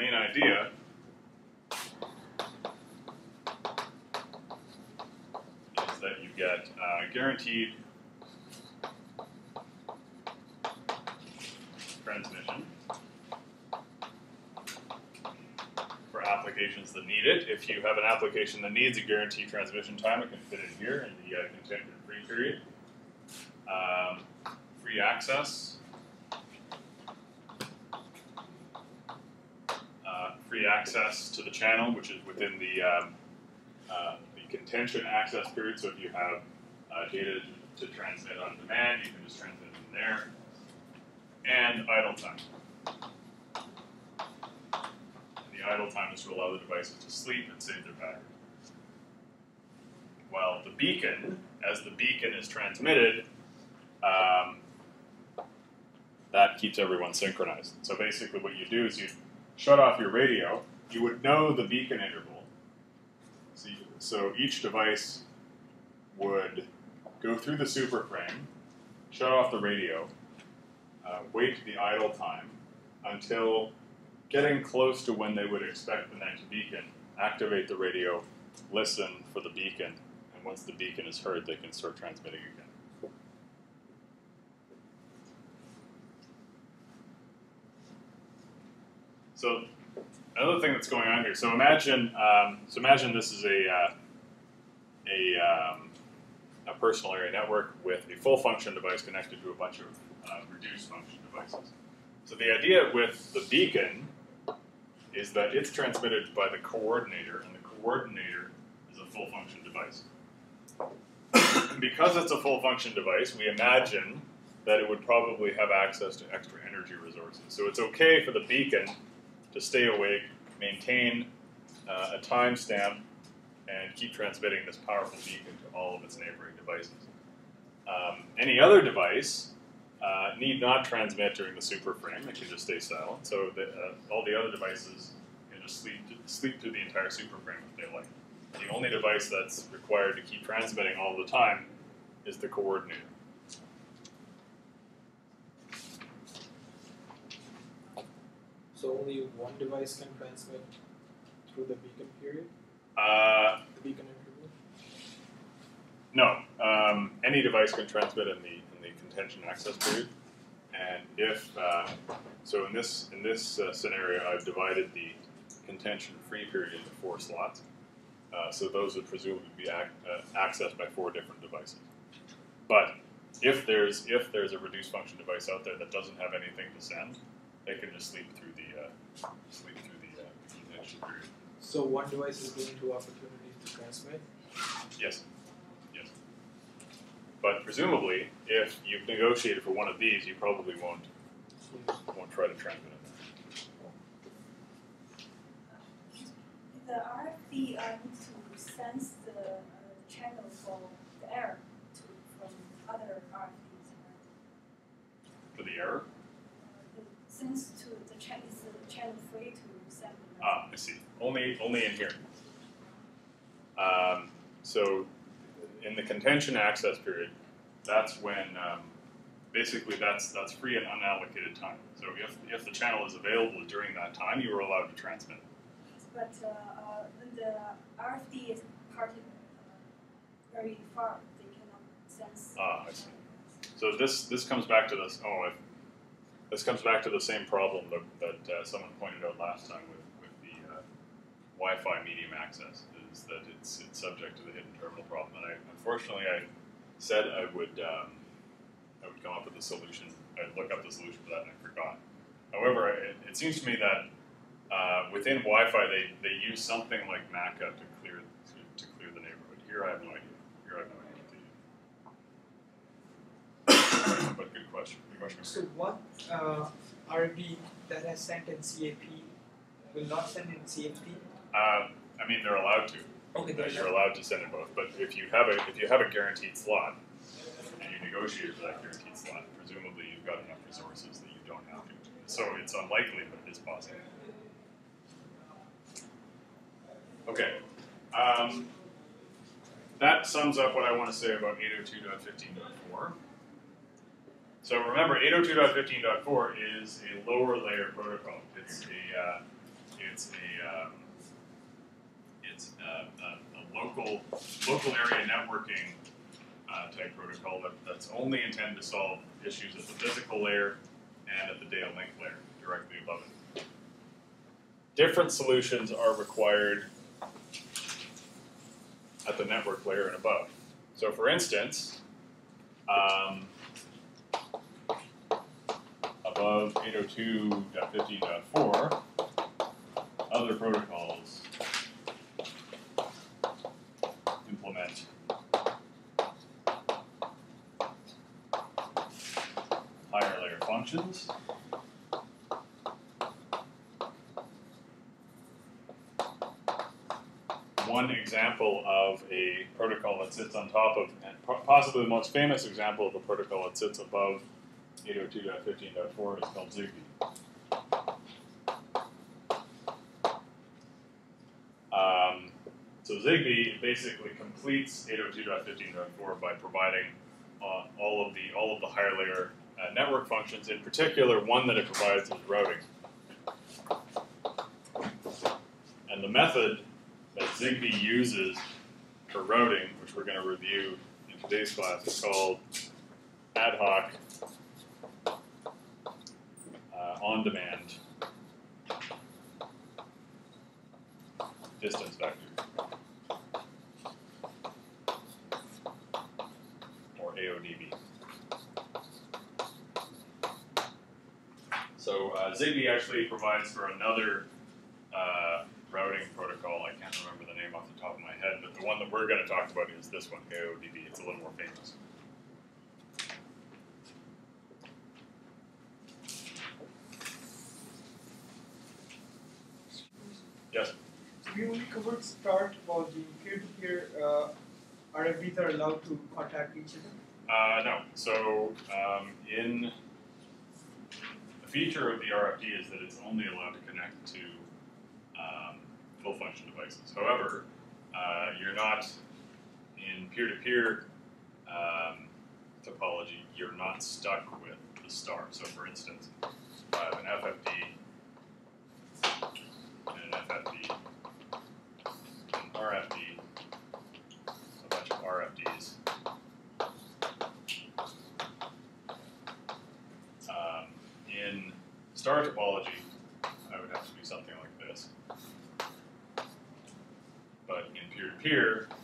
main idea is that you get uh, guaranteed transmission for applications that need it. If you have an application that needs a guaranteed transmission time, it can fit in here in the uh, contention free period. Um, free access. Uh, free access to the channel, which is within the, um, uh, the contention access period. So if you have uh, data to transmit on demand, you can just transmit it from there. And idle time. The idle time is to allow the devices to sleep and save their battery. Well, the beacon, as the beacon is transmitted, um, that keeps everyone synchronized. So basically, what you do is you shut off your radio. You would know the beacon interval. So, you, so each device would go through the super frame, shut off the radio, uh, wait the idle time until getting close to when they would expect the next beacon, activate the radio, listen for the beacon, and once the beacon is heard, they can start transmitting again. So another thing that's going on here. So imagine, um, so imagine this is a uh, a, um, a personal area network with a full function device connected to a bunch of uh, reduced function devices. So the idea with the beacon is that it's transmitted by the coordinator, and the coordinator is a full function device. because it's a full function device, we imagine that it would probably have access to extra energy resources. So it's okay for the beacon to stay awake, maintain uh, a timestamp, and keep transmitting this powerful beacon to all of its neighboring devices. Um, any other device uh, need not transmit during the super frame; it can just stay silent. So the, uh, all the other devices can just sleep sleep through the entire super frame if they like. The only device that's required to keep transmitting all the time is the coordinator. So only one device can transmit through the beacon period, Uh, the beacon interval. No, um, any device can transmit in the in the contention access period, and if uh, so, in this in this uh, scenario, I've divided the contention free period into four slots. Uh, so those would presumably be ac- uh, accessed by four different devices. But if there's if there's a reduced function device out there that doesn't have anything to send, they can just sleep through the uh, sleep through the uh, contention period. So one device is given two opportunities to transmit. Yes. Yes. But presumably, if you've negotiated for one of these, you probably won't won't try to transmit it. The RFD uh, needs to sense the uh, channel for the error to, from other RFDs. Right? For the error? Uh, the to the channel is the channel free to send the Ah, I see. Only only in here. Um, so in the contention access period, that's when um, basically that's that's free and unallocated time. So if if the channel is available during that time, you are allowed to transmit. But uh, uh, when the RFD is parted uh, very far, they cannot sense. Ah, I see. So this this comes back to this. Oh, if, this comes back to the same problem that, that uh, someone pointed out last time with, with the uh, Wi-Fi medium access is that it's it's subject to the hidden terminal problem. And I, unfortunately, I said I would um, I would come up with a solution. I'd look up the solution for that, and I forgot. However, it, it seems to me that uh, within Wi-Fi they, they use something like MACA to to, to clear the neighborhood. Here, I have no idea. Here, I have no idea. what to use. but good question. So what uh, RD that has sent in CAP will not send in CFP? Um, I mean, they're allowed to. Okay, Uh, you're allowed- allowed to send in both. But if you have a if you have a guaranteed slot and you negotiate for that guaranteed slot, presumably you've got enough resources that you don't have to. So it's unlikely, but it is possible. Okay. Um, that sums up what I want to say about 802.15.4. So remember, 802.15.4 is a lower layer protocol. It's a uh, it's a um, it's a, a, a local local area networking uh, type protocol that, that's only intended to solve issues at the physical layer and at the data link layer directly above it. Different solutions are required at the network layer and above. So, for instance, um, above 802.15.4, other protocols. Implement. Higher layer functions. One example of a protocol that sits on top of, and possibly the most famous example of a protocol that sits above 802.15.4 is called Zigbee. Um, so Zigbee basically completes 802.15.4 by providing uh, all of the all of the higher layer uh, network functions. In particular, one that it provides is routing. And the method that Zigbee uses for routing, which we're going to review in today's class, is called ad hoc on demand distance vector. Or AODV. So uh, Zigbee actually provides for another uh, routing protocol. I can't remember the name off the top of my head, but the one that we're going to talk about is this one, AODV. It's a little more famous. Yes. So we only covered start about the peer-to-peer uh, RFDs are allowed to contact each other. Uh, no. So um, in the feature of the RFD is that it's only allowed to connect to um, full function devices. However, uh, you're not in peer-to-peer um, topology. You're not stuck with the star. So, for instance, I have an FFD and an FFD, an RFD, a bunch of RFDs. Um, in star topology, I would have to do something like this. But in peer-to-peer, other